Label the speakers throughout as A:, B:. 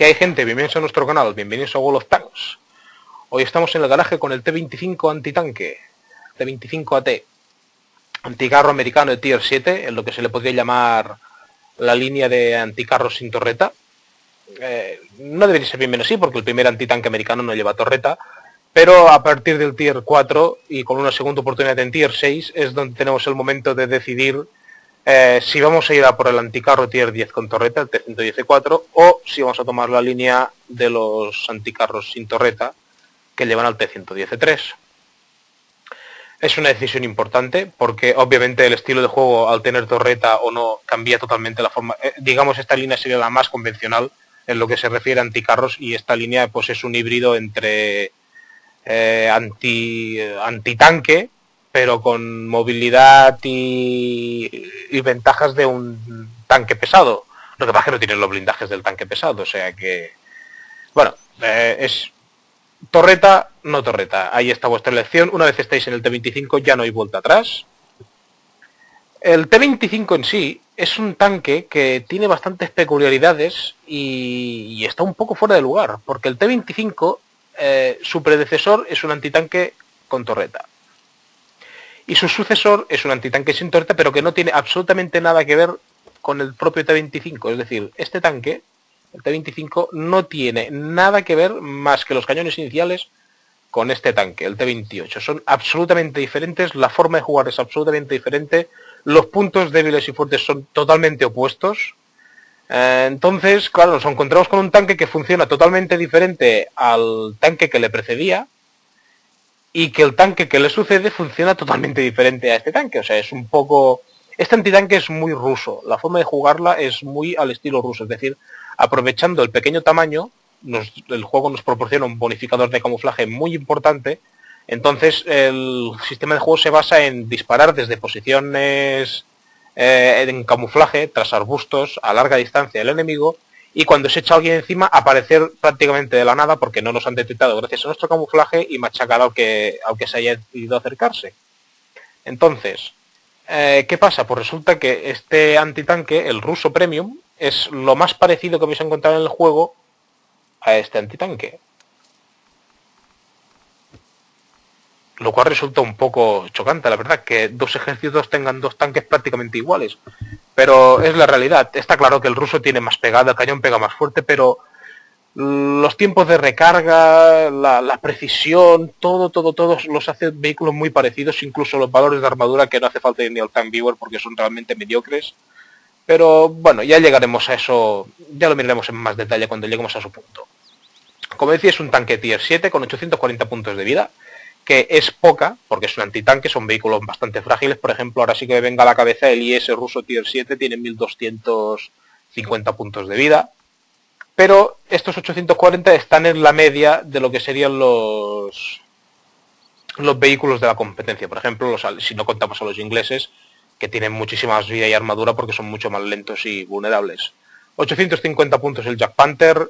A: ¿Qué hay gente? Bienvenidos a nuestro canal, bienvenidos a Wall of Tanks. Hoy estamos en el garaje con el T-25 antitanque, T-25 AT, anticarro americano de Tier 7, en lo que se le podría llamar la línea de anticarros sin torreta. Eh, no debería ser bien menos así, porque el primer antitanque americano no lleva torreta, pero a partir del Tier 4 y con una segunda oportunidad en Tier 6 es donde tenemos el momento de decidir eh, si vamos a ir a por el anticarro tier 10 con torreta, el T114, o si vamos a tomar la línea de los anticarros sin torreta que llevan al T113. Es una decisión importante porque obviamente el estilo de juego al tener torreta o no cambia totalmente la forma. Eh, digamos, esta línea sería la más convencional en lo que se refiere a anticarros y esta línea pues es un híbrido entre eh, anti, antitanque pero con movilidad y, ventajas de un tanque pesado. Lo que pasa es que no tiene los blindajes del tanque pesado, o sea que... Bueno, eh, es torreta, no torreta. Ahí está vuestra elección. Una vez estáis en el T-25 ya no hay vuelta atrás. El T-25 en sí es un tanque que tiene bastantes peculiaridades y, está un poco fuera de lugar, porque el T-25, eh, su predecesor es un antitanque con torreta y su sucesor es un antitanque sin torreta, pero que no tiene absolutamente nada que ver con el propio T-25. Es decir, este tanque, el T-25, no tiene nada que ver más que los cañones iniciales con este tanque, el T-28. Son absolutamente diferentes, la forma de jugar es absolutamente diferente, los puntos débiles y fuertes son totalmente opuestos. Eh, entonces, claro, nos encontramos con un tanque que funciona totalmente diferente al tanque que le precedía, y que el tanque que le sucede funciona totalmente diferente a este tanque. O sea, es un poco... Este antitanque es muy ruso. La forma de jugarla es muy al estilo ruso. Es decir, aprovechando el pequeño tamaño, el juego nos proporciona un bonificador de camuflaje muy importante. Entonces, el sistema de juego se basa en disparar desde posiciones eh, en camuflaje, tras arbustos, a larga distancia del enemigo, y cuando se echa alguien encima aparecer prácticamente de la nada porque no nos han detectado gracias a nuestro camuflaje y machacar al que, se haya decidido acercarse. Entonces, eh, ¿qué pasa? Pues resulta que este antitanque, el ruso premium, es lo más parecido que vais a encontrar en el juego a este antitanque. Lo cual resulta un poco chocante, la verdad, que dos ejércitos tengan dos tanques prácticamente iguales. Pero es la realidad. Está claro que el ruso tiene más pegada, el cañón pega más fuerte, pero los tiempos de recarga, la, precisión, todo, todo, todos los hace vehículos muy parecidos, incluso los valores de armadura que no hace falta ni al Tank Viewer porque son realmente mediocres. Pero bueno, ya llegaremos a eso, ya lo miraremos en más detalle cuando lleguemos a su punto. Como decía, es un tanque tier 7 con 840 puntos de vida que es poca, porque es un antitanque, son vehículos bastante frágiles. Por ejemplo, ahora sí que me venga a la cabeza el IS ruso Tier 7, tiene 1250 puntos de vida. Pero estos 840 están en la media de lo que serían los, los vehículos de la competencia. Por ejemplo, los, si no contamos a los ingleses, que tienen muchísima más vida y armadura porque son mucho más lentos y vulnerables. 850 puntos el Jack Panther.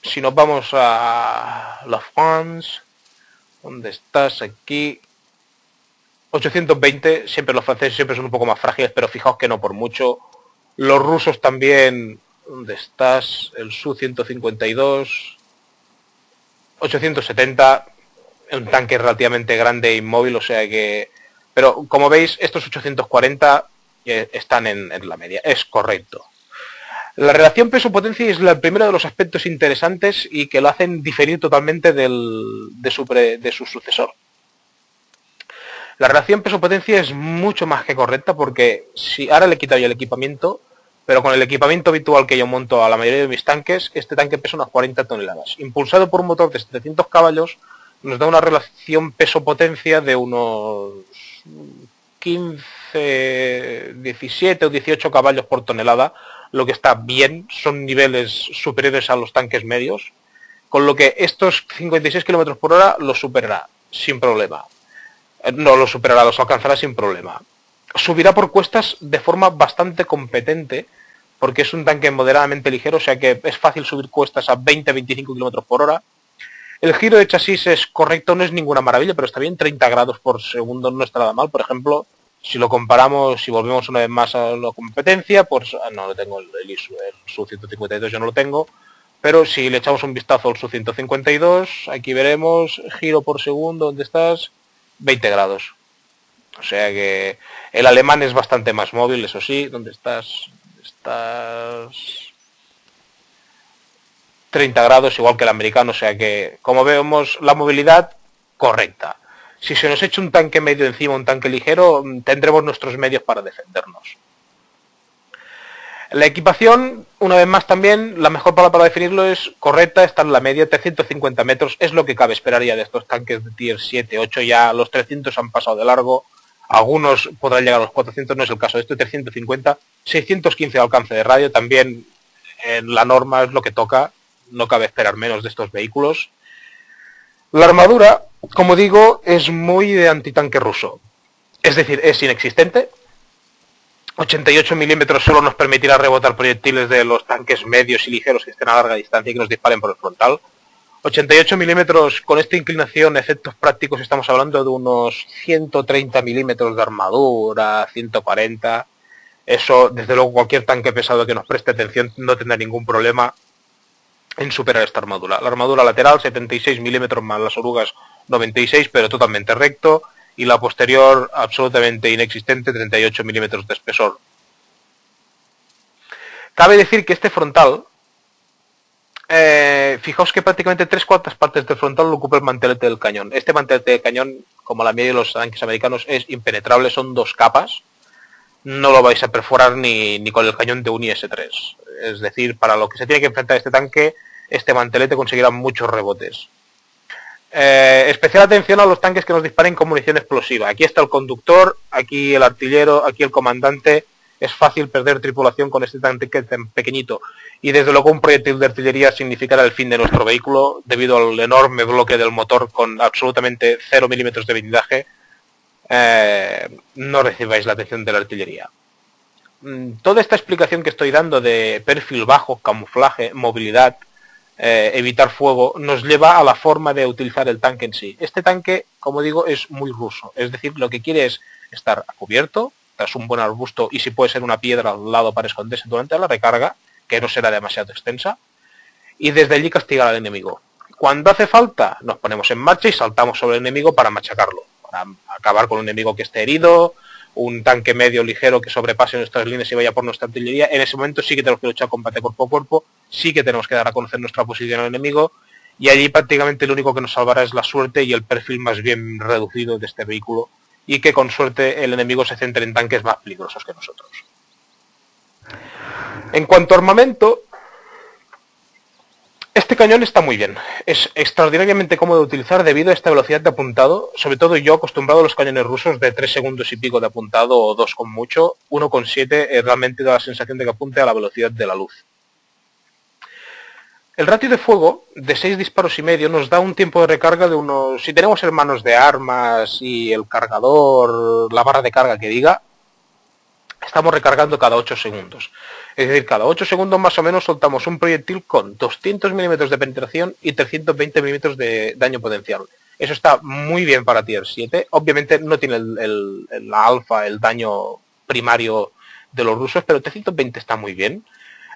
A: Si nos vamos a la France, ¿Dónde estás? Aquí. 820, siempre los franceses siempre son un poco más frágiles, pero fijaos que no por mucho. Los rusos también. ¿Dónde estás? El Su-152. 870. Un tanque relativamente grande e inmóvil, o sea que... Pero como veis, estos 840 eh, están en la media. Es correcto. La relación peso-potencia es el primero de los aspectos interesantes y que lo hacen diferir totalmente de, su sucesor. La relación peso-potencia es mucho más que correcta porque si ahora le he quitado ya el equipamiento, pero con el equipamiento habitual que yo monto a la mayoría de mis tanques, este tanque pesa unas 40 toneladas. Impulsado por un motor de 700 caballos, nos da una relación peso-potencia de unos 15, 17 o 18 caballos por tonelada, lo que está bien, son niveles superiores a los tanques medios, con lo que estos 56 km por hora los superará sin problema. Eh, no los superará, los alcanzará sin problema. Subirá por cuestas de forma bastante competente, porque es un tanque moderadamente ligero, o sea que es fácil subir cuestas a 20-25 km por hora. El giro de chasis es correcto, no es ninguna maravilla, pero está bien, 30 grados por segundo no está nada mal. Por ejemplo, si lo comparamos, si volvemos una vez más a la competencia, pues ah, no lo tengo el, ISU, el SU 152 yo no lo tengo, Pero si le echamos un vistazo al Su-152, aquí veremos giro por segundo, ¿dónde estás? 20 grados. O sea que el alemán es bastante más móvil, eso sí. ¿Dónde estás? Estás... 30 grados, igual que el americano. O sea que, como vemos, la movilidad correcta. Si se nos echa un tanque medio encima, un tanque ligero, tendremos nuestros medios para defendernos. La equipación, una vez más también, la mejor palabra para definirlo es correcta, está en la media, 350 metros, es lo que cabe esperaría de estos tanques de tier 7, 8, ya los 300 han pasado de largo, algunos podrán llegar a los 400, no es el caso de este 350, 615 de alcance de radio, también en la norma es lo que toca, no cabe esperar menos de estos vehículos. La armadura, como digo, es muy de antitanque ruso, es decir, es inexistente, 88 milímetros solo nos permitirá rebotar proyectiles de los tanques medios y ligeros que estén a larga distancia y que nos disparen por el frontal. 88 milímetros con esta inclinación, efectos prácticos, estamos hablando de unos 130 milímetros de armadura, 140. Eso, desde luego, cualquier tanque pesado que nos preste atención no tendrá ningún problema en superar esta armadura. La armadura lateral, 76 milímetros más las orugas 96, pero totalmente recto y la posterior absolutamente inexistente, 38 milímetros de espesor. Cabe decir que este frontal, eh, fijaos que prácticamente tres cuartas partes del frontal lo ocupa el mantelete del cañón. Este mantelete de cañón, como la mayoría de los tanques americanos, es impenetrable, son dos capas. No lo vais a perforar ni, ni con el cañón de un IS-3. Es decir, para lo que se tiene que enfrentar este tanque, este mantelete conseguirá muchos rebotes. Eh, especial atención a los tanques que nos disparen con munición explosiva. Aquí está el conductor, aquí el artillero, aquí el comandante. Es fácil perder tripulación con este tanque tan pequeñito. Y desde luego un proyectil de artillería significará el fin de nuestro vehículo debido al enorme bloque del motor con absolutamente 0 milímetros de blindaje. Eh, no recibáis la atención de la artillería. Mm, toda esta explicación que estoy dando de perfil bajo, camuflaje, movilidad, eh, evitar fuego, nos lleva a la forma de utilizar el tanque en sí. Este tanque, como digo, es muy ruso. Es decir, lo que quiere es estar a cubierto, tras un buen arbusto y si puede ser una piedra al lado para esconderse durante la recarga, que no será demasiado extensa, y desde allí castigar al enemigo. Cuando hace falta, nos ponemos en marcha y saltamos sobre el enemigo para machacarlo, para acabar con un enemigo que esté herido, un tanque medio ligero que sobrepase nuestras líneas y vaya por nuestra artillería, en ese momento sí que tenemos que luchar combate cuerpo a cuerpo, sí que tenemos que dar a conocer nuestra posición al enemigo, y allí prácticamente lo único que nos salvará es la suerte y el perfil más bien reducido de este vehículo, y que con suerte el enemigo se centre en tanques más peligrosos que nosotros. En cuanto a armamento, este cañón está muy bien. Es extraordinariamente cómodo de utilizar debido a esta velocidad de apuntado. Sobre todo yo acostumbrado a los cañones rusos de 3 segundos y pico de apuntado o 2 con mucho. 1,7 eh, realmente da la sensación de que apunte a la velocidad de la luz. El ratio de fuego de 6 disparos y medio nos da un tiempo de recarga de unos... Si tenemos hermanos de armas y el cargador, la barra de carga que diga, estamos recargando cada 8 segundos. Es decir, cada 8 segundos más o menos soltamos un proyectil con 200 milímetros de penetración y 320 milímetros de daño potencial. Eso está muy bien para Tier 7. Obviamente no tiene el, la alfa, el daño primario de los rusos, pero 320 está muy bien.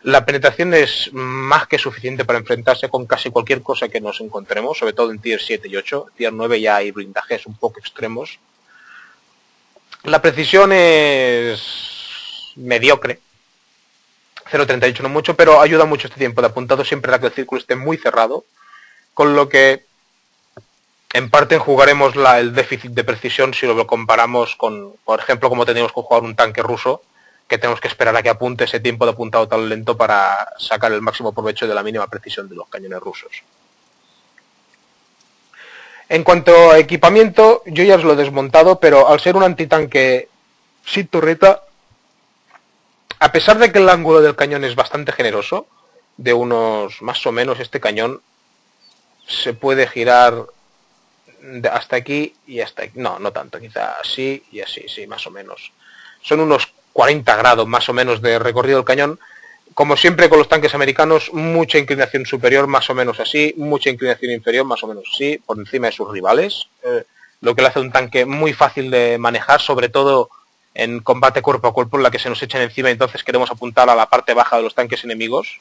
A: La penetración es más que suficiente para enfrentarse con casi cualquier cosa que nos encontremos, sobre todo en Tier 7 y 8. Tier 9 ya hay blindajes un poco extremos. La precisión es mediocre, 0.38 no mucho, pero ayuda mucho este tiempo de apuntado siempre a que el círculo esté muy cerrado, con lo que en parte jugaremos el déficit de precisión si lo comparamos con, por ejemplo, como tenemos que jugar un tanque ruso, que tenemos que esperar a que apunte ese tiempo de apuntado tan lento para sacar el máximo provecho de la mínima precisión de los cañones rusos. En cuanto a equipamiento, yo ya os lo he desmontado, pero al ser un antitanque sin torreta, a pesar de que el ángulo del cañón es bastante generoso, de unos más o menos este cañón se puede girar hasta aquí y hasta aquí. No, no tanto, quizá así y así, sí, más o menos. Son unos 40 grados más o menos de recorrido del cañón. Como siempre con los tanques americanos, mucha inclinación superior más o menos así, mucha inclinación inferior más o menos así, por encima de sus rivales. Eh, lo que le hace un tanque muy fácil de manejar, sobre todo en combate cuerpo a cuerpo en la que se nos echan encima entonces queremos apuntar a la parte baja de los tanques enemigos.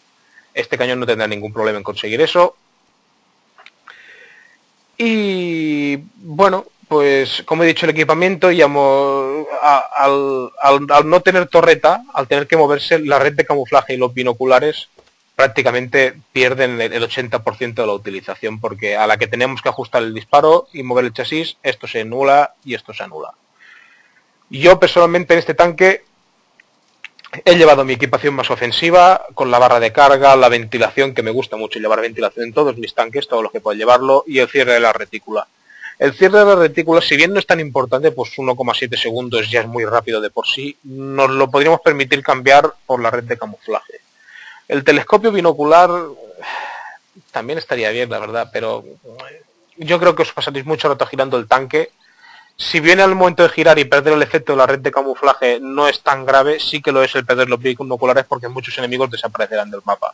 A: Este cañón no tendrá ningún problema en conseguir eso. Y bueno, pues como he dicho, el equipamiento y al, no tener torreta, al tener que moverse, la red de camuflaje y los binoculares prácticamente pierden el 80% de la utilización, porque a la que tenemos que ajustar el disparo y mover el chasis, esto se anula y esto se anula. Yo personalmente en este tanque he llevado mi equipación más ofensiva, con la barra de carga, la ventilación, que me gusta mucho llevar ventilación en todos mis tanques, todos los que puedo llevarlo, y el cierre de la retícula. El cierre de la retícula, si bien no es tan importante, pues 1,7 segundos ya es muy rápido de por sí, nos lo podríamos permitir cambiar por la red de camuflaje. El telescopio binocular también estaría bien, la verdad, pero yo creo que os pasaréis mucho rato girando el tanque si viene al momento de girar y perder el efecto de la red de camuflaje no es tan grave, sí que lo es el perder los binoculares porque muchos enemigos desaparecerán del mapa.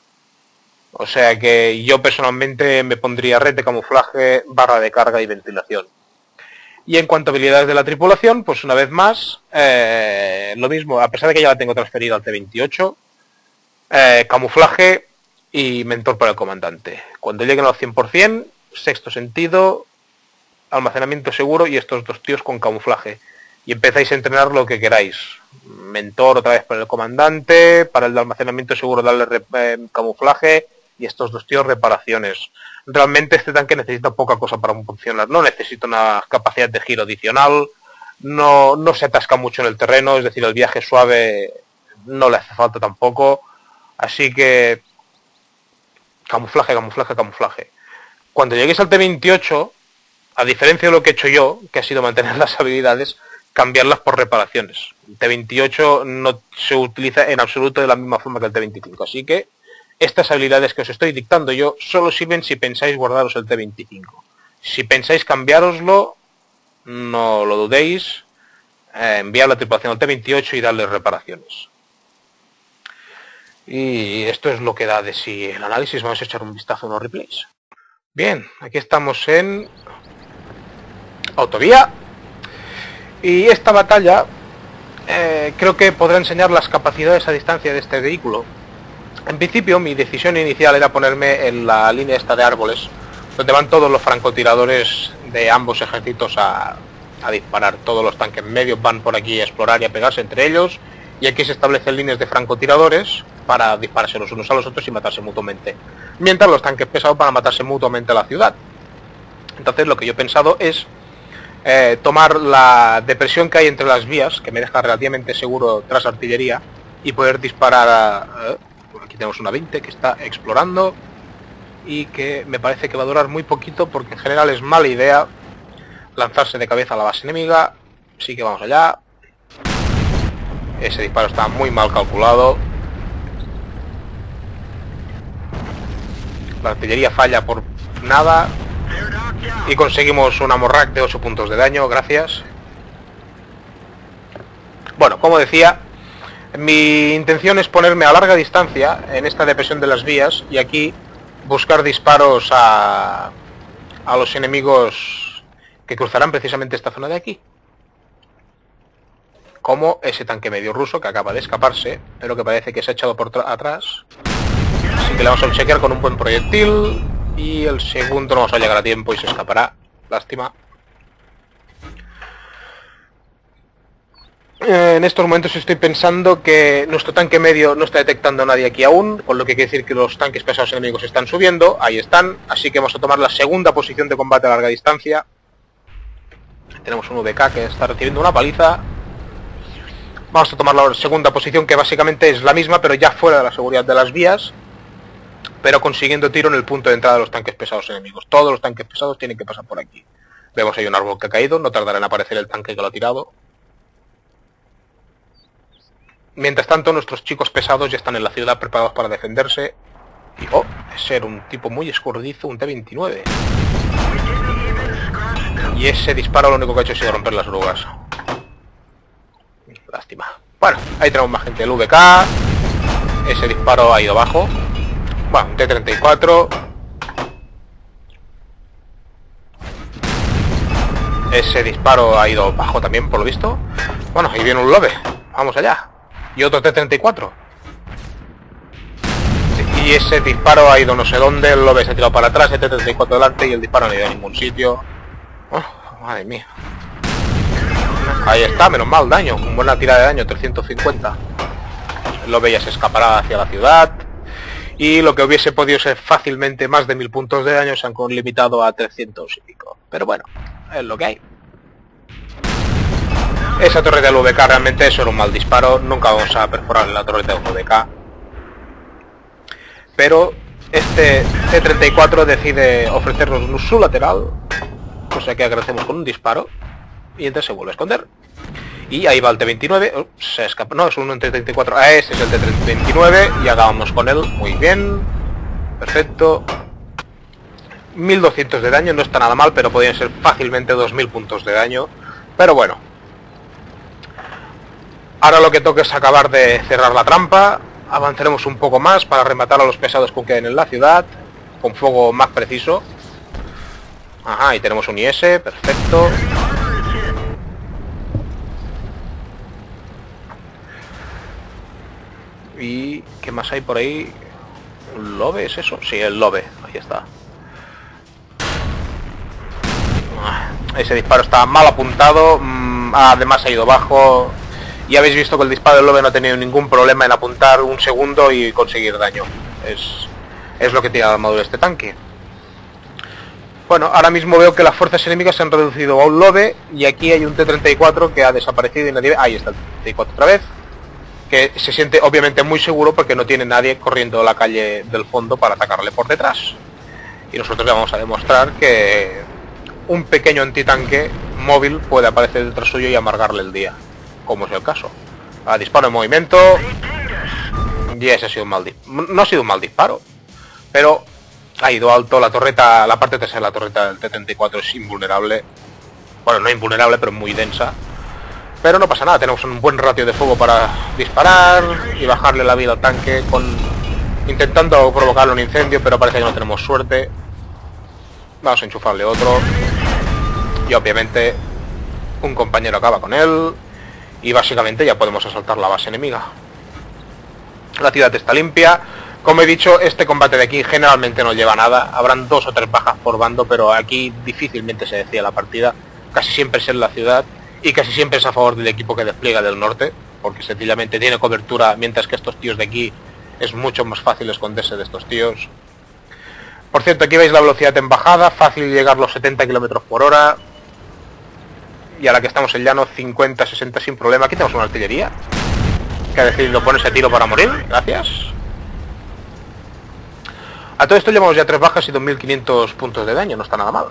A: O sea que yo personalmente me pondría red de camuflaje, barra de carga y ventilación. Y en cuanto a habilidades de la tripulación, pues una vez más, eh, lo mismo, a pesar de que ya la tengo transferida al T-28, eh, camuflaje y mentor para el comandante. Cuando lleguen al 100%, sexto sentido, almacenamiento seguro y estos dos tíos con camuflaje. Y empezáis a entrenar lo que queráis. Mentor otra vez para el comandante, para el de almacenamiento seguro darle eh, camuflaje y estos dos tíos reparaciones. Realmente este tanque necesita poca cosa para funcionar. No necesita una capacidad de giro adicional, no, no se atasca mucho en el terreno, es decir, el viaje suave no le hace falta tampoco. Así que camuflaje, camuflaje, camuflaje. Cuando lleguéis al T28, a diferencia de lo que he hecho yo, que ha sido mantener las habilidades, cambiarlas por reparaciones. El T28 no se utiliza en absoluto de la misma forma que el T25, así que estas habilidades que os estoy dictando yo solo sirven si pensáis guardaros el T25. Si pensáis cambiaroslo, no lo dudéis, eh, enviar la tripulación al T28 y darle reparaciones. Y esto es lo que da de sí el análisis. Vamos a echar un vistazo a los replays. Bien, aquí estamos en autovía. Y esta batalla eh, creo que podrá enseñar las capacidades a distancia de este vehículo. En principio mi decisión inicial era ponerme en la línea esta de árboles, donde van todos los francotiradores de ambos ejércitos a, a disparar. Todos los tanques medios van por aquí a explorar y a pegarse entre ellos. Y aquí se establecen líneas de francotiradores para dispararse los unos a los otros y matarse mutuamente. Mientras los tanques pesados para matarse mutuamente a la ciudad. Entonces lo que yo he pensado es eh, tomar la depresión que hay entre las vías, que me deja relativamente seguro tras artillería, y poder disparar a... Eh, aquí tenemos una 20 que está explorando y que me parece que va a durar muy poquito porque en general es mala idea lanzarse de cabeza a la base enemiga. Así que vamos allá. Ese disparo está muy mal calculado. La artillería falla por nada. Y conseguimos una morrack de 8 puntos de daño, gracias. Bueno, como decía, mi intención es ponerme a larga distancia en esta depresión de las vías y aquí buscar disparos a, a los enemigos que cruzarán precisamente esta zona de aquí. Como ese tanque medio ruso que acaba de escaparse, pero que parece que se ha echado por atrás. Así que le vamos a chequear con un buen proyectil. Y el segundo no vamos a llegar a tiempo y se escapará. Lástima. En estos momentos estoy pensando que nuestro tanque medio no está detectando a nadie aquí aún, con lo que quiere decir que los tanques pesados enemigos están subiendo, ahí están, así que vamos a tomar la segunda posición de combate a larga distancia. Tenemos un VK que está recibiendo una paliza. Vamos a tomar la segunda posición que básicamente es la misma, pero ya fuera de la seguridad de las vías pero consiguiendo tiro en el punto de entrada de los tanques pesados enemigos. Todos los tanques pesados tienen que pasar por aquí. Vemos ahí un árbol que ha caído, no tardará en aparecer el tanque que lo ha tirado. Mientras tanto, nuestros chicos pesados ya están en la ciudad preparados para defenderse. Y, oh, ser un tipo muy escurridizo, un T-29. Y ese disparo lo único que ha hecho ha sido romper las orugas. Lástima. Bueno, ahí tenemos más gente del VK. Ese disparo ha ido bajo. Bueno, un T-34. Ese disparo ha ido bajo también, por lo visto. Bueno, ahí viene un lobe. Vamos allá. Y otro T-34. Y ese disparo ha ido no sé dónde, el lobe se ha tirado para atrás, el T-34 delante y el disparo no ha ido a ningún sitio. Oh, madre mía. Ahí está, menos mal daño, una buena tira de daño, 350. El lobe ya se escapará hacia la ciudad. Y lo que hubiese podido ser fácilmente más de mil puntos de daño se han limitado a 300 y pico. Pero bueno, es lo que hay. Esa torre del VK realmente eso era un mal disparo, nunca vamos a perforar la torre del VK. Pero este C-34 decide ofrecernos su lateral, cosa que agradecemos con un disparo, y entonces se vuelve a esconder. Y ahí va el T-29, se escapa, no, es un T-34, ah, ese es el T-29, y acabamos con él, muy bien, perfecto. 1200 de daño, no está nada mal, pero podrían ser fácilmente 2000 puntos de daño. Pero bueno, Ahora lo que toca es acabar de cerrar la trampa. Avanzaremos un poco más para rematar a los pesados que queden en la ciudad. Con fuego más preciso. Ajá, y tenemos un IS, perfecto. ¿Y qué más hay por ahí? ¿Un lobe es eso? Sí, el lobe, ahí está. Ah, ese disparo está mal apuntado, mm, además ha ido bajo, y habéis visto que el disparo del Lobe no ha tenido ningún problema en apuntar un segundo y conseguir daño. Es, es lo que tiene la armadura este tanque. Bueno, ahora mismo veo que las fuerzas enemigas se han reducido a un Lobe y aquí hay un T-34 que ha desaparecido y nadie... Ahí está el T-34 otra vez. Que se siente obviamente muy seguro porque no tiene nadie corriendo la calle del fondo para atacarle por detrás. Y nosotros le vamos a demostrar que un pequeño antitanque móvil puede aparecer detrás suyo y amargarle el día como es el caso. A disparo en movimiento. Y ese ha sido un mal No ha sido un mal disparo. Pero ha ido alto. La torreta, la parte trasera de la torreta del T-34 es invulnerable. Bueno, no invulnerable, pero muy densa. Pero no pasa nada, tenemos un buen ratio de fuego para disparar y bajarle la vida al tanque con intentando provocarle un incendio, pero parece que no tenemos suerte. Vamos a enchufarle otro. Y obviamente un compañero acaba con él y básicamente ya podemos asaltar la base enemiga. La ciudad está limpia. Como he dicho, este combate de aquí generalmente no lleva nada. Habrán dos o tres bajas por bando, pero aquí difícilmente se decía la partida. Casi siempre es en la ciudad y casi siempre es a favor del equipo que despliega del norte, porque sencillamente tiene cobertura, mientras que estos tíos de aquí es mucho más fácil esconderse de estos tíos. Por cierto, aquí veis la velocidad en bajada, fácil llegar los 70 km por hora, y a la que estamos en llano 50, 60 sin problema. Aquí tenemos una artillería que ha decidido ponerse tiro para morir. Gracias. A todo esto llevamos ya tres bajas y 2.500 puntos de daño. No está nada mal.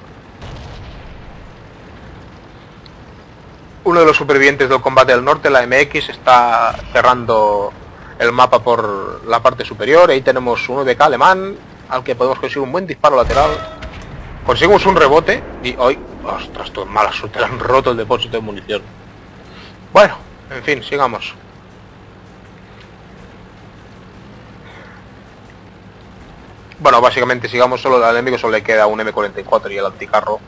A: Uno de los supervivientes del combate del norte, la MX, está cerrando el mapa por la parte superior. Ahí tenemos un VK alemán al que podemos conseguir un buen disparo lateral. Conseguimos un rebote y hoy Ostras, todo mala suerte, han roto el depósito de munición. Bueno, en fin, sigamos. Bueno, básicamente sigamos solo, al enemigo solo le queda un M44 y el anticarro.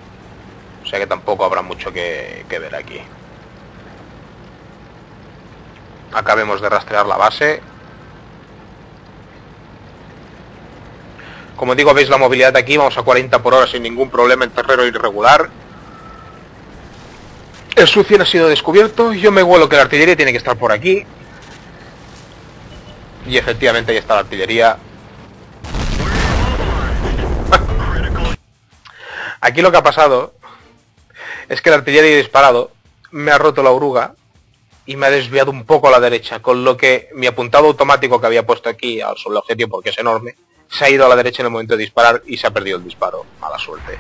A: O sea que tampoco habrá mucho que, que ver aquí. Acabemos de rastrear la base. Como digo, veis la movilidad de aquí, vamos a 40 por hora sin ningún problema en terreno irregular. El sucio ha sido descubierto. Yo me huelo que la artillería tiene que estar por aquí. Y efectivamente ahí está la artillería. Aquí lo que ha pasado es que la artillería ha disparado, me ha roto la oruga y me ha desviado un poco a la derecha, con lo que mi apuntado automático que había puesto aquí sobre el objetivo, porque es enorme, se ha ido a la derecha en el momento de disparar y se ha perdido el disparo. Mala suerte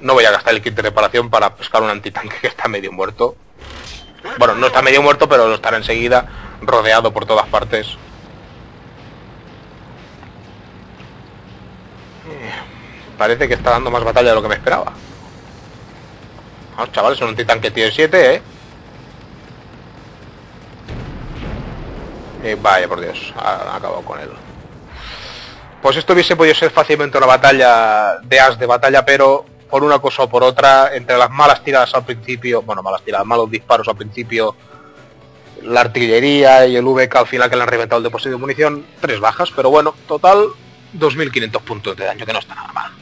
A: no voy a gastar el kit de reparación para pescar un antitanque que está medio muerto. Bueno, no está medio muerto, pero lo estará enseguida, rodeado por todas partes. Eh, parece que está dando más batalla de lo que me esperaba. Vamos, chavales, un antitanque tiene 7, ¿eh? ¿Eh? Vaya, por Dios, ha, acabado con él. Pues esto hubiese podido ser fácilmente una batalla de as de batalla, pero por una cosa o por otra, entre las malas tiradas al principio, bueno, malas tiradas, malos disparos al principio, La artillería y el VK al final que le han reventado el depósito de munición, tres bajas, pero bueno, total 2.500 puntos de daño, que no está nada mal.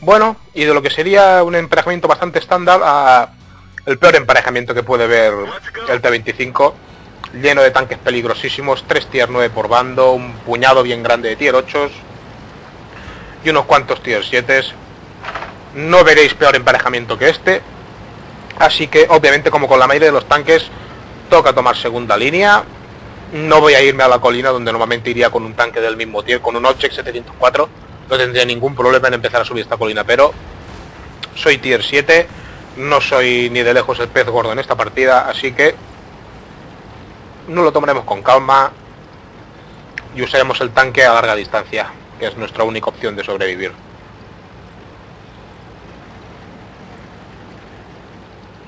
A: Bueno, y de lo que sería un emparejamiento bastante estándar a el peor emparejamiento que puede ver el T-25, lleno de tanques peligrosísimos, 3 tier 9 por bando, un puñado bien grande de tier 8 y unos cuantos tier 7. No veréis peor emparejamiento que este, así que obviamente como con la mayoría de los tanques, toca tomar segunda línea. No voy a irme a la colina donde normalmente iría con un tanque del mismo tier, con un Object 704, no tendría ningún problema en empezar a subir esta colina, pero soy tier 7 no soy ni de lejos el pez gordo en esta partida, así que no lo tomaremos con calma y usaremos el tanque a larga distancia, que es nuestra única opción de sobrevivir.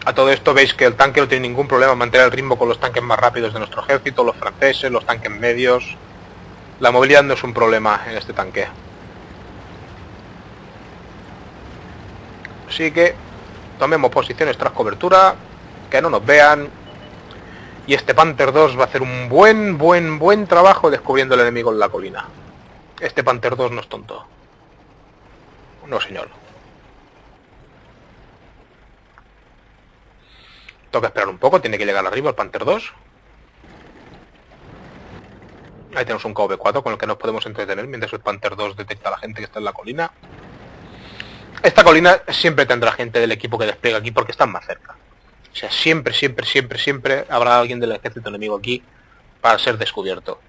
A: A todo esto veis que el tanque no tiene ningún problema en mantener el ritmo con los tanques más rápidos de nuestro ejército, los franceses, los tanques medios. La movilidad no es un problema en este tanque. Así que tomemos posiciones tras cobertura, que no nos vean. Y este Panther 2 va a hacer un buen, buen, buen trabajo descubriendo el enemigo en la colina. Este Panther 2 no es tonto. No, señor. Toca esperar un poco, tiene que llegar arriba el Panther 2. Ahí tenemos un KV4 con el que nos podemos entretener mientras el Panther 2 detecta a la gente que está en la colina. Esta colina siempre tendrá gente del equipo que despliega aquí porque están más cerca. O sea, siempre, siempre, siempre, siempre habrá alguien del ejército enemigo aquí para ser descubierto.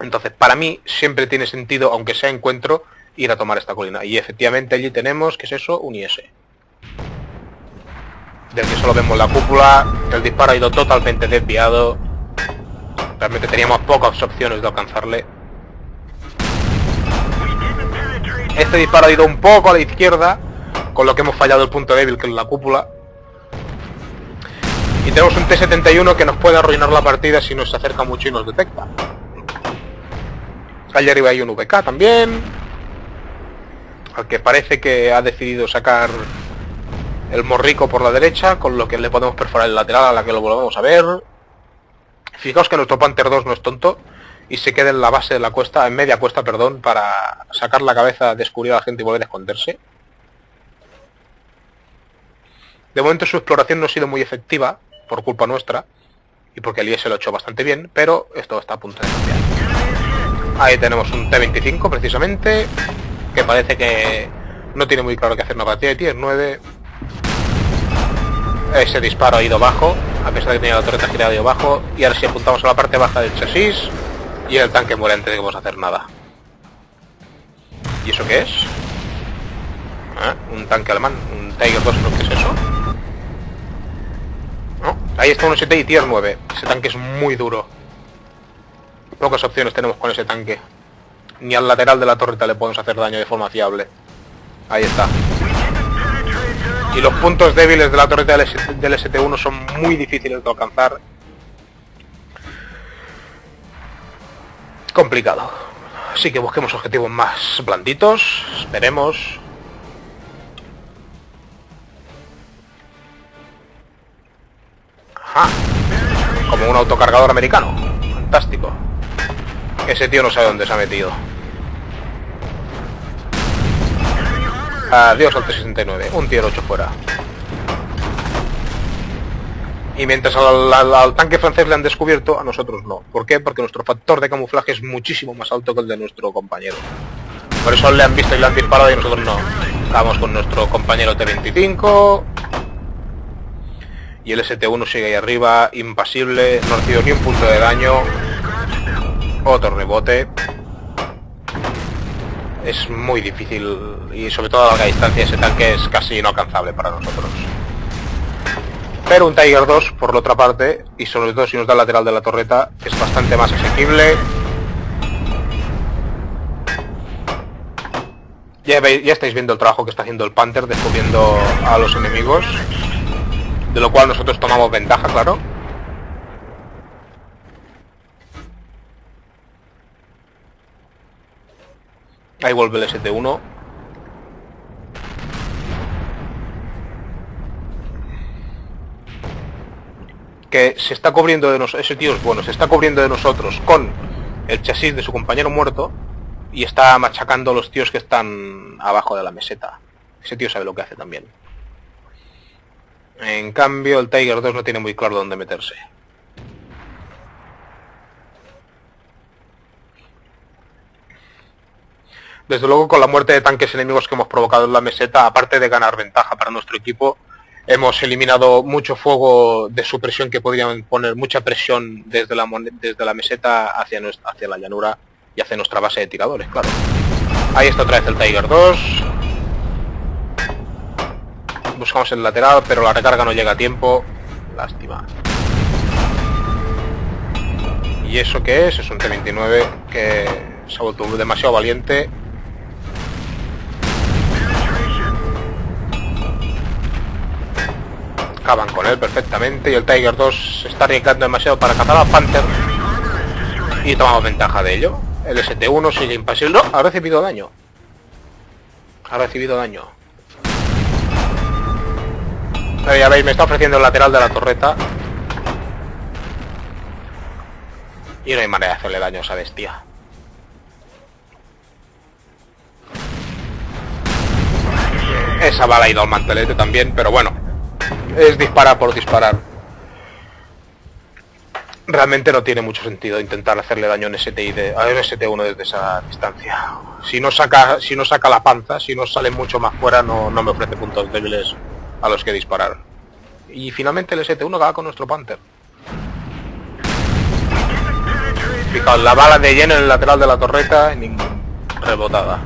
A: Entonces, para mí siempre tiene sentido, aunque sea encuentro, ir a tomar esta colina. Y efectivamente allí tenemos, ¿qué es eso? Un IS. Del que solo vemos la cúpula, el disparo ha ido totalmente desviado. Realmente teníamos pocas opciones de alcanzarle. Este disparo ha ido un poco a la izquierda, con lo que hemos fallado el punto débil, que es la cúpula. Y tenemos un T-71 que nos puede arruinar la partida si nos acerca mucho y nos detecta. Allá arriba hay un VK también. Al que parece que ha decidido sacar el morrico por la derecha, con lo que le podemos perforar el lateral a la que lo volvamos a ver. Fijaos que nuestro Panther 2 no es tonto y se quede en la base de la cuesta, en media cuesta, perdón, para sacar la cabeza, descubrir a la gente y volver a esconderse. De momento su exploración no ha sido muy efectiva, por culpa nuestra, y porque el IS lo ha hecho bastante bien, pero esto está a punto de cambiar. Ahí tenemos un T-25 precisamente, que parece que no tiene muy claro qué hacer una partida de tier 9. Ese disparo ha ido bajo, a pesar de que tenía la torreta girada ha ido bajo, y ahora si apuntamos a la parte baja del chasis, y el tanque muere antes de que vamos a hacer nada. ¿Y eso qué es? ¿Ah? Un tanque alemán, un Tiger 2 ¿qué es eso? Ahí está un 7 y tier 9. Ese tanque es muy duro. Pocas opciones tenemos con ese tanque. Ni al lateral de la torreta le podemos hacer daño de forma fiable. Ahí está. Y los puntos débiles de la torreta del, del ST1 son muy difíciles de alcanzar complicado. Así que busquemos objetivos más blanditos, esperemos. Ajá. Como un autocargador americano. Fantástico. Ese tío no sabe dónde se ha metido. Adiós al T-69. Un tier 8 fuera. Y mientras al, tanque francés le han descubierto, a nosotros no. ¿Por qué? Porque nuestro factor de camuflaje es muchísimo más alto que el de nuestro compañero. Por eso le han visto y le han disparado y nosotros no. Vamos con nuestro compañero T-25. Y el ST-1 sigue ahí arriba, impasible, no ha recibido ni un punto de daño. Otro rebote. Es muy difícil y sobre todo a larga distancia ese tanque es casi inalcanzable para nosotros. Pero un Tiger 2, por la otra parte, y sobre todo si nos da el lateral de la torreta, es bastante más asequible. Ya, ya estáis viendo el trabajo que está haciendo el Panther descubriendo a los enemigos, de lo cual nosotros tomamos ventaja, claro. Ahí vuelve el ST-1. que se está cubriendo de nosotros, ese tío es bueno, se está cubriendo de nosotros con el chasis de su compañero muerto y está machacando a los tíos que están abajo de la meseta. Ese tío sabe lo que hace también. En cambio, el Tiger 2 no tiene muy claro dónde meterse. Desde luego, con la muerte de tanques enemigos que hemos provocado en la meseta, aparte de ganar ventaja para nuestro equipo, hemos eliminado mucho fuego de supresión que podrían poner mucha presión desde la, desde la meseta hacia, hacia la llanura y hacia nuestra base de tiradores, claro. Ahí está otra vez el Tiger 2. Buscamos el lateral, pero la recarga no llega a tiempo. Lástima. ¿Y eso qué es? Es un T-29 que se ha vuelto demasiado valiente acaban con él perfectamente y el Tiger 2 se está arriesgando demasiado para cazar a Panther y tomamos ventaja de ello. El ST1 sigue impasible. No, ha recibido daño. Ha recibido daño. Pero ya veis, me está ofreciendo el lateral de la torreta. Y no hay manera de hacerle daño a esa bestia. Esa bala ha ido al mantelete también, pero bueno, es disparar por disparar. Realmente no tiene mucho sentido intentar hacerle daño en STI de, a ST1 desde esa distancia. Si no saca, si no saca la panza, si no sale mucho más fuera, no, no me ofrece puntos débiles a los que disparar. Y finalmente el ST1 acaba con nuestro Panther. Fijaos, la bala de lleno en el lateral de la torreta, rebotada.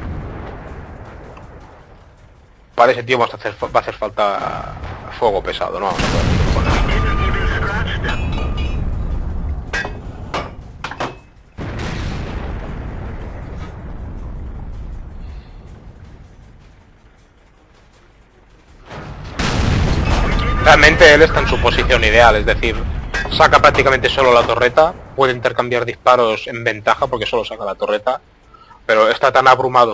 A: Para ese tío va a hacer, va a hacer falta fuego pesado, no vamos Realmente él está en su posición ideal, es decir, saca prácticamente solo la torreta, puede intercambiar disparos en ventaja porque solo saca la torreta, pero está tan abrumado,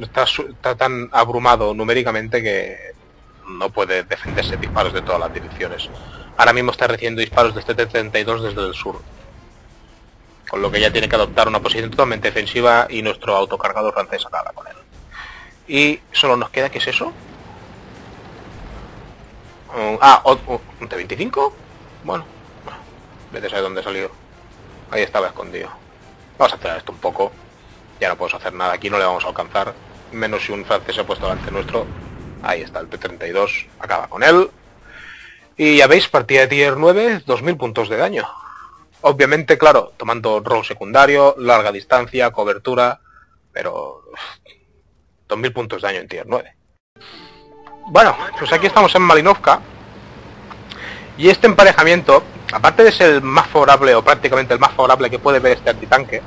A: está, está tan abrumado numéricamente que no puede defenderse disparos de todas las direcciones. Ahora mismo está recibiendo disparos de este T-32 desde el sur. Con lo que ya tiene que adoptar una posición totalmente defensiva y nuestro autocargador francés acaba con él. Y solo nos queda, ¿qué es eso? Ah, ¿un T-25? Bueno, vete a saber dónde salió. Ahí estaba escondido. Vamos a acelerar esto un poco. Ya no podemos hacer nada. Aquí no le vamos a alcanzar. Menos si un francés se ha puesto delante nuestro. Ahí está, el P32 acaba con él. Y ya veis, partida de tier 9, 2000 puntos de daño. Obviamente, claro, tomando rol secundario, larga distancia, cobertura, pero 2000 puntos de daño en tier 9. Bueno, pues aquí estamos en Malinovka. Y este emparejamiento, aparte de ser el más favorable o prácticamente el más favorable que puede ver este antitanque,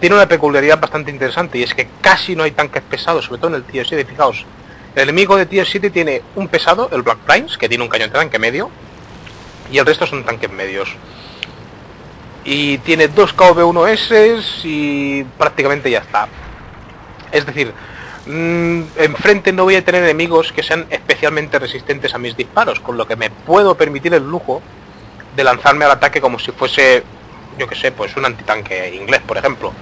A: tiene una peculiaridad bastante interesante y es que casi no hay tanques pesados, sobre todo en el tier 7, fijaos, el enemigo de Tier 7 tiene un pesado, el Black Primes, que tiene un cañón de tanque medio, y el resto son tanques medios. Y tiene dos KV-1S y prácticamente ya está. Es decir, mmm, enfrente no voy a tener enemigos que sean especialmente resistentes a mis disparos, con lo que me puedo permitir el lujo de lanzarme al ataque como si fuese, yo que sé, pues un antitanque inglés, por ejemplo.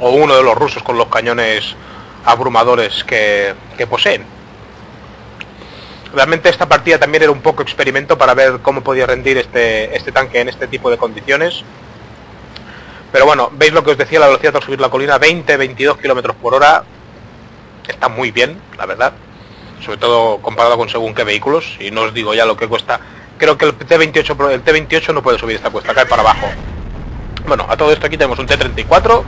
A: O uno de los rusos con los cañones abrumadores que, poseen. Realmente esta partida también era un poco experimento para ver cómo podía rendir este, este tanque en este tipo de condiciones. Pero bueno, veis lo que os decía, la velocidad al subir la colina, 20-22 kilómetros por hora. Está muy bien, la verdad. Sobre todo comparado con según qué vehículos. Y no os digo ya lo que cuesta. Creo que el T28, el T28 no puede subir esta cuesta, cae para abajo. Bueno, a todo esto aquí tenemos un T34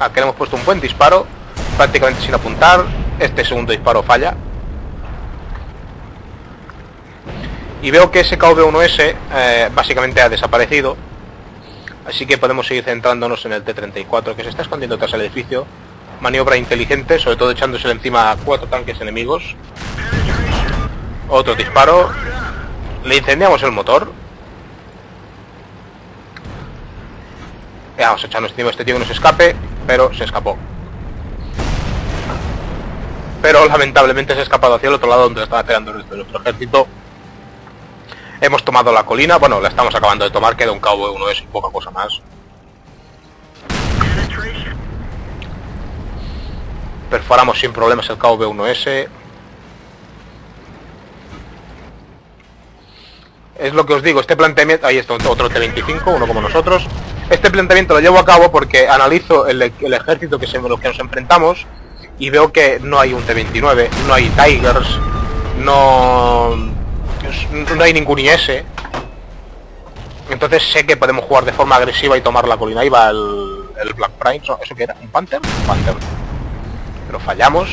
A: Aquí le hemos puesto un buen disparo, prácticamente sin apuntar. Este segundo disparo falla. Y veo que ese KV-1S eh, básicamente ha desaparecido. Así que podemos seguir centrándonos en el T-34 que se está escondiendo tras el edificio. Maniobra inteligente, sobre todo echándose encima a cuatro tanques enemigos. Otro disparo. Le incendiamos el motor. Vamos a echarnos encima este tío que nos escape pero se escapó. pero lamentablemente se ha escapado hacia el otro lado donde estaba esperando el resto nuestro ejército. Hemos tomado la colina, bueno, la estamos acabando de tomar, queda un cabo uno es y poca cosa más. Perforamos sin problemas el cabo B1S. Es lo que os digo, este planteamiento... Ahí está otro T-25, uno como nosotros. Este planteamiento lo llevo a cabo porque analizo el, ejército que, se, que nos enfrentamos y veo que no hay un T-29, no hay Tigers, no, no hay ningún IS. Entonces sé que podemos jugar de forma agresiva y tomar la colina. Ahí va el, el Black Prime, ¿eso qué era? ¿Un Panther? Un Panther. Pero fallamos.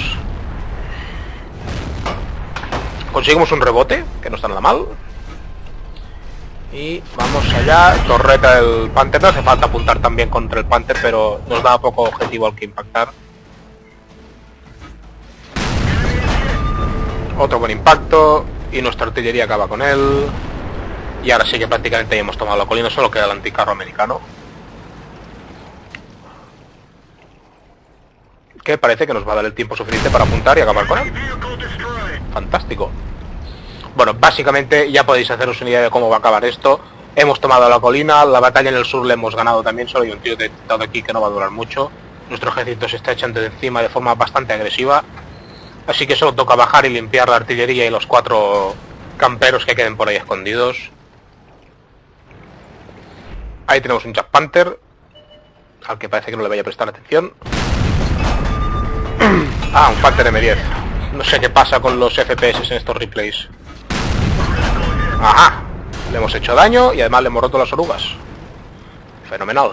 A: Conseguimos un rebote, que no está nada mal. Y vamos allá, torreta del Panther. No hace falta apuntar también contra el Panther, pero nos da poco objetivo al que impactar. Otro buen impacto y nuestra artillería acaba con él. Y ahora sí que prácticamente hemos tomado la colina, solo queda el anticarro americano. Que parece que nos va a dar el tiempo suficiente para apuntar y acabar con él. Fantástico. Bueno, básicamente ya podéis haceros una idea de cómo va a acabar esto. Hemos tomado la colina, la batalla en el sur la hemos ganado también, solo hay un tío detectado aquí que no va a durar mucho. Nuestro ejército se está echando de encima de forma bastante agresiva. Así que solo toca bajar y limpiar la artillería y los cuatro camperos que queden por ahí escondidos. Ahí tenemos un Jack Panther, al que parece que no le vaya a prestar atención. ah, un Panther M10. No sé qué pasa con los FPS en estos replays. Ajá. Le hemos hecho daño y además le hemos roto las orugas. Fenomenal.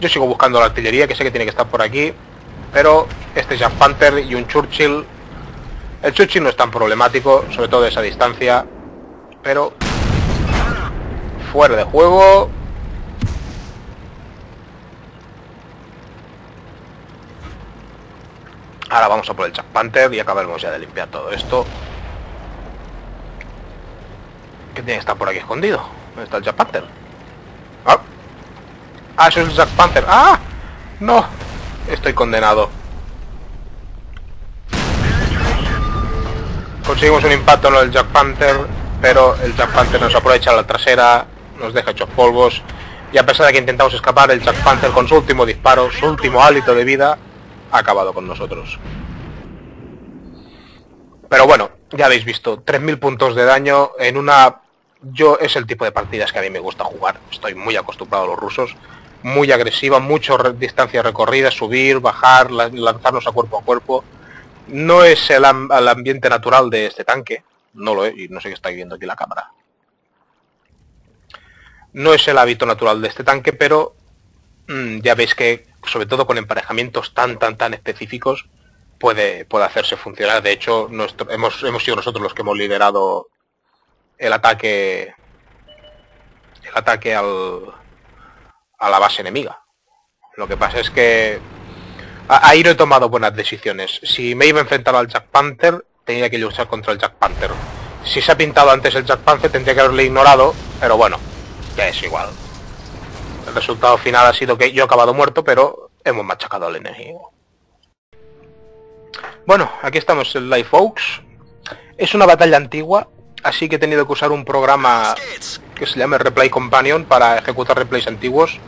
A: Yo sigo buscando la artillería, que sé que tiene que estar por aquí. Pero este Jack Panther y un Churchill... El Churchill no es tan problemático, sobre todo de esa distancia. Pero... Fuera de juego. Ahora vamos a por el Jack Panther y acabaremos ya de limpiar todo esto. ¿Qué tiene que estar por aquí escondido? ¿Dónde está el Jack Panther? Ah, ah eso es el Jack Panther. ¡Ah! ¡No! Estoy condenado. Conseguimos un impacto en el Jack Panther, pero el Jack Panther nos aprovecha la trasera, nos deja hechos polvos, y a pesar de que intentamos escapar, el Jack Panther con su último disparo, su último hálito de vida, ha acabado con nosotros. Pero bueno, ya habéis visto, 3.000 puntos de daño en una... Yo es el tipo de partidas que a mí me gusta jugar, estoy muy acostumbrado a los rusos, muy agresiva, mucho distancia recorrida, subir, bajar, lanzarnos a cuerpo a cuerpo. No es el, ambiente natural de este tanque, no lo es, y no sé qué está viendo aquí la cámara. No es el hábito natural de este tanque, pero mm, ya veis que, sobre todo con emparejamientos tan, tan, tan específicos, puede, puede hacerse funcionar. De hecho, nuestro, hemos, hemos sido nosotros los que hemos liderado el ataque el ataque al, a la base enemiga. Lo que pasa es que ahí no he tomado buenas decisiones. Si me iba a enfrentar al Jack Panther, tenía que luchar contra el Jack Panther. Si se ha pintado antes el Jack Panther, tendría que haberle ignorado, pero bueno, ya es igual. El resultado final ha sido que yo he acabado muerto, pero hemos machacado al enemigo. Bueno, aquí estamos en Live Oaks. Es una batalla antigua, así que he tenido que usar un programa que se llama Replay Companion para ejecutar replays antiguos.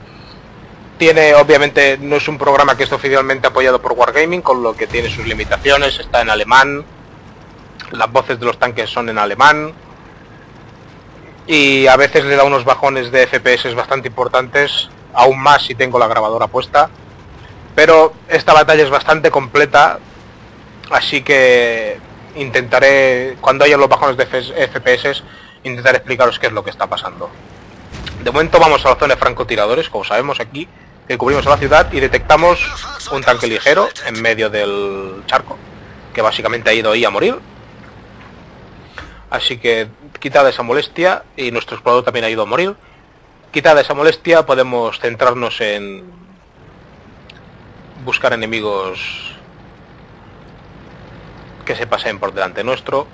A: Tiene, obviamente, no es un programa que esté oficialmente apoyado por Wargaming, con lo que tiene sus limitaciones, está en alemán, las voces de los tanques son en alemán, y a veces le da unos bajones de FPS bastante importantes, aún más si tengo la grabadora puesta. Pero esta batalla es bastante completa, así que intentaré, cuando haya los bajones de FPS, intentar explicaros qué es lo que está pasando. De momento vamos a la zona de francotiradores, como sabemos aquí, que cubrimos la ciudad y detectamos un tanque ligero en medio del charco, que básicamente ha ido ahí a morir. Así que quitada esa molestia, y nuestro explorador también ha ido a morir, quitada esa molestia podemos centrarnos en buscar enemigos que se pasen por delante nuestro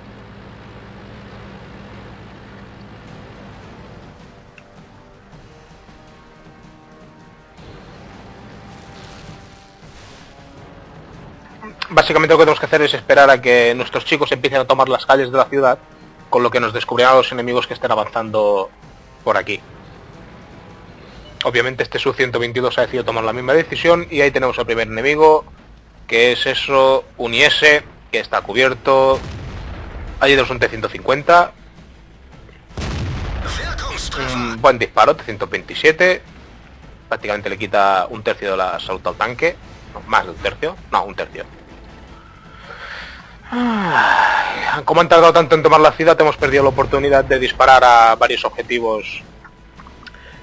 A: básicamente lo que tenemos que hacer es esperar a que nuestros chicos empiecen a tomar las calles de la ciudad, con lo que nos descubrirán los enemigos que estén avanzando por aquí. Obviamente este Su-122 ha decidido tomar la misma decisión y ahí tenemos al primer enemigo, que es eso, un IS, que está cubierto. Ahí tenemos un T-150. Un buen disparo, T-127. Prácticamente le quita un tercio de la salud al tanque. más de un tercio. No, un tercio. Como han tardado tanto en tomar la ciudad, hemos perdido la oportunidad de disparar a varios objetivos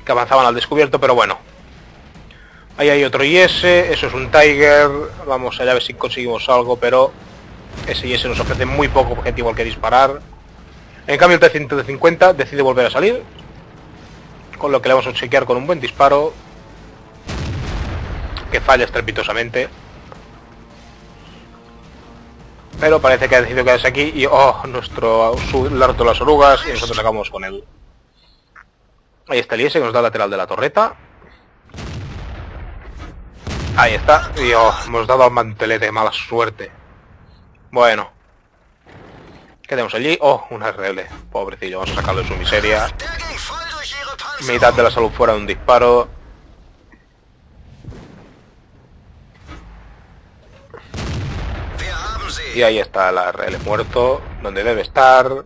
A: que avanzaban al descubierto, pero bueno. Ahí hay otro IS, eso es un Tiger, vamos allá a ver si conseguimos algo, pero ese IS nos ofrece muy poco objetivo al que disparar. En cambio el T-150 decide volver a salir, con lo que le vamos a chequear con un buen disparo, que falla estrepitosamente. Pero parece que ha decidido quedarse aquí y oh, nuestro larto las orugas y nosotros acabamos con él. Ahí está el IS que nos da el lateral de la torreta. Ahí está. Y oh, hemos dado al mantelete, mala suerte. Bueno. ¿Qué tenemos allí? Oh, un RL. Pobrecillo, vamos a sacarlo de su miseria. Mitad de la salud fuera de un disparo. Y ahí está el RL muerto, donde debe estar.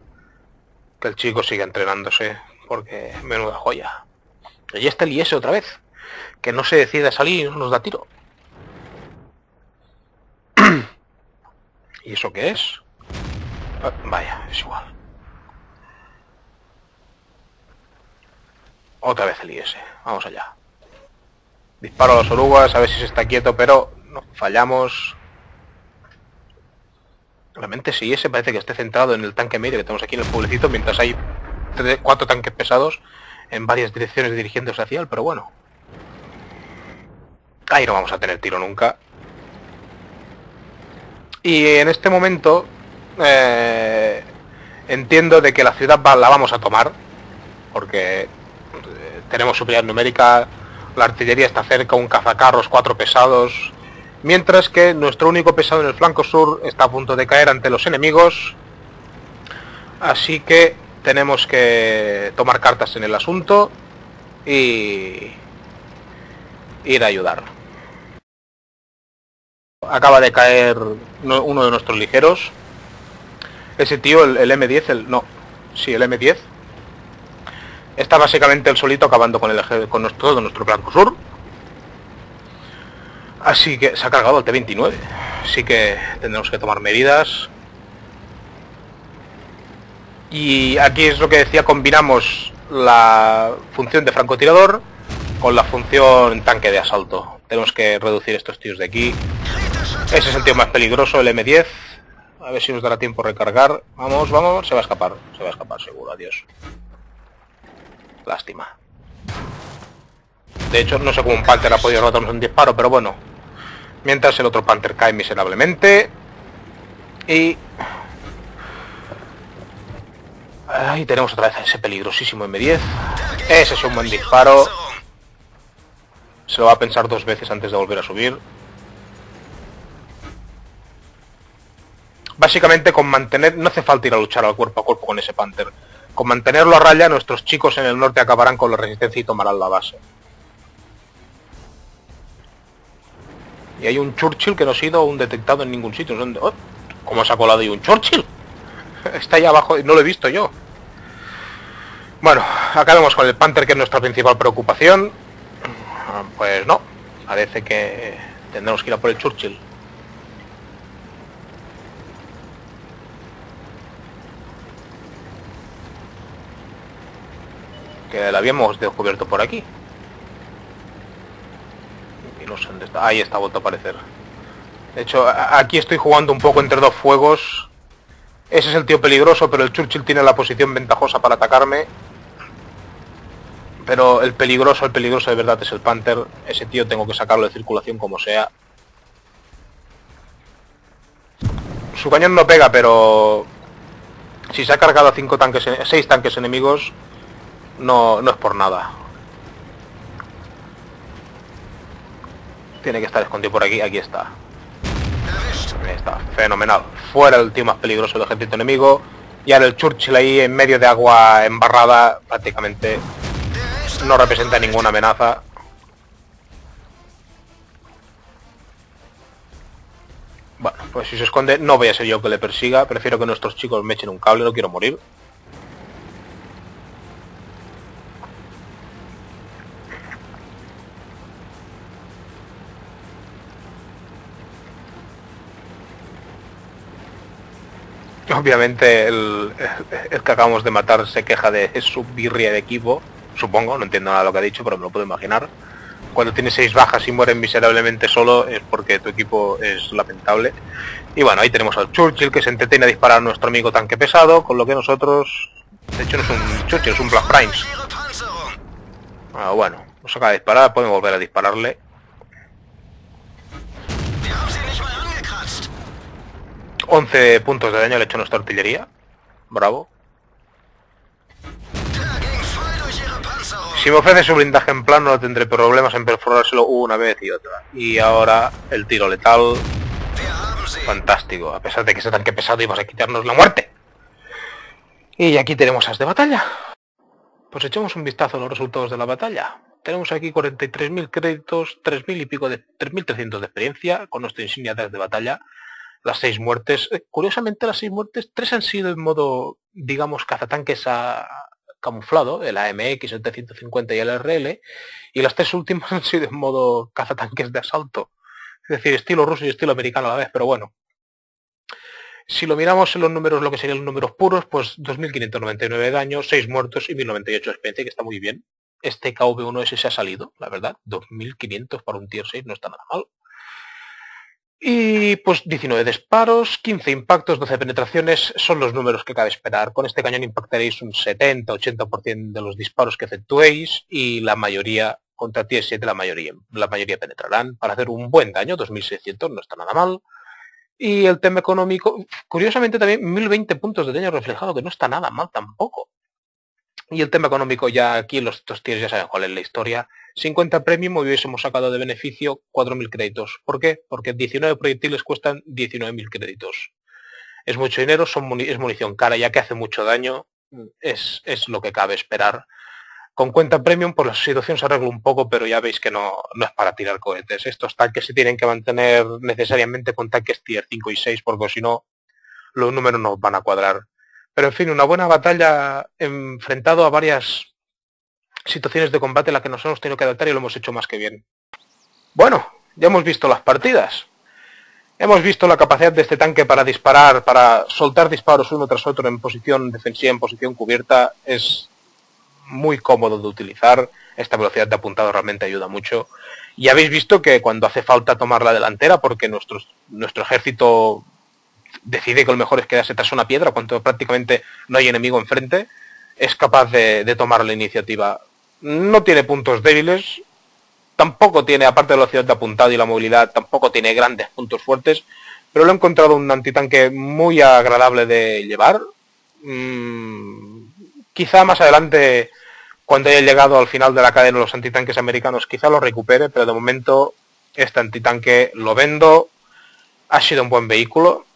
A: Que el chico siga entrenándose porque menuda joya. Y está el IS otra vez, que no se decide a salir y nos da tiro. ¿Y eso qué es? Ah, vaya, es igual. Otra vez el IS. Vamos allá. Disparo a las orugas, a ver si se está quieto, pero no, fallamos. Realmente si ese parece que esté centrado en el tanque medio que tenemos aquí en el pueblecito, mientras hay cuatro tanques pesados en varias direcciones dirigiéndose hacia él, pero bueno. Ahí no vamos a tener tiro nunca. Y en este momento eh, entiendo de que la ciudad la vamos a tomar, porque eh, tenemos superioridad numérica, la artillería está cerca, un cazacarros, cuatro pesados, mientras que nuestro único pesado en el flanco sur está a punto de caer ante los enemigos. Así que tenemos que tomar cartas en el asunto y ir a ayudar. Acaba de caer uno de nuestros ligeros. Ese tío, el, M10, el no, sí, el M10. Está básicamente el solito acabando con, el, con nuestro, todo nuestro blanco sur. Así que se ha cargado el T-29. Así que tendremos que tomar medidas y aquí es lo que decía, combinamos la función de francotirador con la función tanque de asalto. Tenemos que reducir estos tíos de aquí. Ese es el tío más peligroso, el M10. A ver si nos dará tiempo a recargar. Vamos, vamos, se va a escapar. Se va a escapar seguro, adiós. Lástima. De hecho, no sé cómo un Panther ha podido rotarnos un disparo, pero bueno. Mientras el otro Panther cae miserablemente. Y Ahí tenemos otra vez ese peligrosísimo M10. Ese es un buen disparo. Se lo va a pensar dos veces antes de volver a subir. Básicamente con mantener... No hace falta ir a luchar al cuerpo a cuerpo con ese Panther. Con mantenerlo a raya, nuestros chicos en el norte acabarán con la resistencia y tomarán la base. Y hay un Churchill que no ha sido un detectado en ningún sitio. Oh, ¿Cómo se ha colado ahí un Churchill? Está ahí abajo, no lo he visto yo. Bueno, acabemos con el Panther, que es nuestra principal preocupación. Pues no, parece que tendremos que ir a por el Churchill. La habíamos descubierto por aquí. Y no sé dónde está. Ahí está, vuelto a aparecer. De hecho, aquí estoy jugando un poco entre dos fuegos ese es el tío peligroso, pero el Churchill tiene la posición ventajosa para atacarme. Pero el peligroso, el peligroso de verdad es el Panther. Ese tío tengo que sacarlo de circulación como sea. Su cañón no pega, pero... Si se ha cargado a tanques, seis tanques enemigos, no, no es por nada. Tiene que estar escondido por aquí, aquí está. está, fenomenal. Fuera el tío más peligroso del ejército enemigo. Y ahora el Churchill ahí en medio de agua embarrada prácticamente no representa ninguna amenaza. Bueno, pues si se esconde no voy a ser yo que le persiga. Prefiero que nuestros chicos me echen un cable, no quiero morir. Obviamente el, que acabamos de matar se queja de su birria de equipo, supongo, no entiendo nada de lo que ha dicho, pero me lo puedo imaginar. Cuando tienes seis bajas y mueres miserablemente solo es porque tu equipo es lamentable. Y bueno, ahí tenemos al Churchill que se entretiene a disparar a nuestro amigo tanque pesado, con lo que nosotros... De hecho no es un Churchill, es un Black Primes. Ah, bueno, nos acaba de disparar, podemos volver a dispararle. 11 puntos de daño le ha hecho nuestra artillería. Bravo. Si me ofrece su blindaje en plano no tendré problemas en perforárselo una vez y otra. Y ahora el tiro letal. Fantástico. A pesar de que sea tanque pesado ibas a quitarnos la muerte. Y aquí tenemos as de batalla. Pues echemos un vistazo a los resultados de la batalla. Tenemos aquí 43.000 créditos, 3.000 y pico de 3.300 de experiencia con nuestra insignia de de batalla las seis muertes. Eh, curiosamente, las seis muertes, tres han sido en modo, digamos, cazatanques a, camuflado, el AMX, el T-150 y el RL, y las tres últimas han sido en modo cazatanques de asalto. Es decir, estilo ruso y estilo americano a la vez, pero bueno. Si lo miramos en los números, lo que serían los números puros, pues 2.599 de daño, 6 muertos y 1.098 de experiencia, que está muy bien. Este KV1S se ha salido, la verdad. 2.500 para un tier 6 no está nada mal. Y pues 19 disparos, 15 impactos, 12 penetraciones son los números que cabe esperar. Con este cañón impactaréis un 70-80% de los disparos que efectuéis y la mayoría, contra tier 7 la mayoría, la mayoría penetrarán para hacer un buen daño, 2600 no está nada mal. Y el tema económico, curiosamente también 1020 puntos de daño reflejado, que no está nada mal tampoco. Y el tema económico ya aquí los dos tiers ya saben cuál es la historia. 50 premium hubiésemos sacado de beneficio 4.000 créditos. ¿Por qué? Porque 19 proyectiles cuestan 19.000 créditos. Es mucho dinero, es munición cara, ya que hace mucho daño, es, es, lo que cabe esperar. Con cuenta premium, pues la situación se arregla un poco, pero ya veis que no, no es para tirar cohetes. Estos tanques se tienen que mantener necesariamente con tanques tier 5 y 6, porque si no, los números no van a cuadrar. Pero en fin, una buena batalla enfrentado a varias situaciones de combate en las que nos hemos tenido que adaptar y lo hemos hecho más que bien. Bueno, ya hemos visto las partidas. Hemos visto la capacidad de este tanque para disparar, para soltar disparos uno tras otro en posición defensiva, en posición cubierta. Es muy cómodo de utilizar. Esta velocidad de apuntado realmente ayuda mucho. Y habéis visto que cuando hace falta tomar la delantera, porque nuestro, nuestro ejército decide que lo mejor es quedarse tras una piedra cuando prácticamente no hay enemigo enfrente, es capaz de, tomar la iniciativa no tiene puntos débiles, tampoco tiene, aparte de la velocidad de apuntado y la movilidad, tampoco tiene grandes puntos fuertes, pero lo he encontrado un antitanque muy agradable de llevar. Mm, quizá más adelante, cuando haya llegado al final de la cadena los antitanques americanos, quizá lo recupere, pero de momento este antitanque lo vendo. Ha sido un buen vehículo,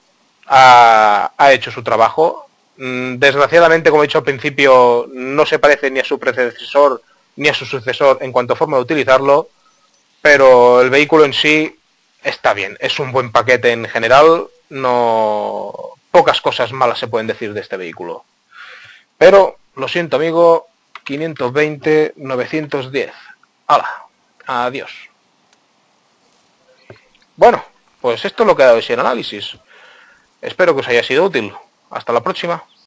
A: ha, hecho su trabajo. Mm, desgraciadamente, como he dicho al principio, no se parece ni a su predecesor ni a su sucesor en cuanto a forma de utilizarlo, pero el vehículo en sí está bien, es un buen paquete en general, no pocas cosas malas se pueden decir de este vehículo. Pero, lo siento amigo, 520, 910. ¡Hala! Adiós. Bueno, pues esto es lo que ha dado ese análisis. Espero que os haya sido útil. Hasta la próxima.